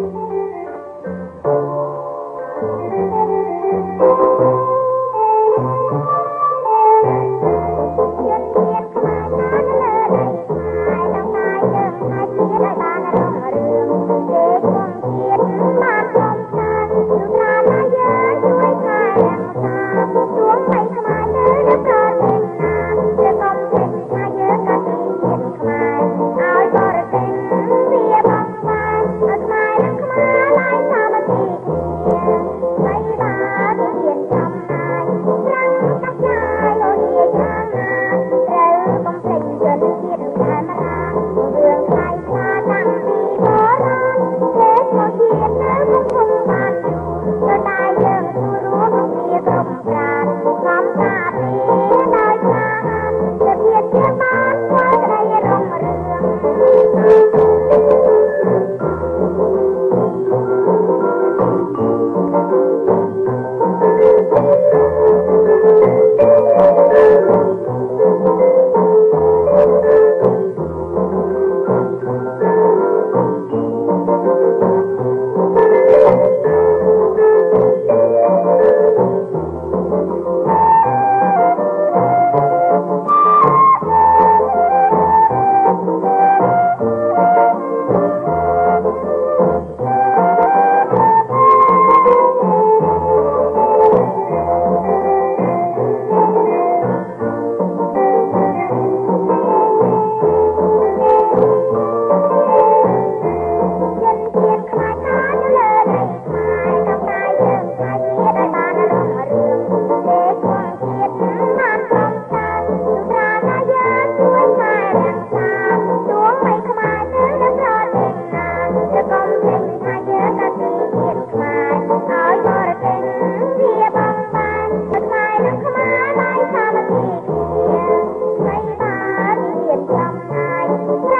you Woo!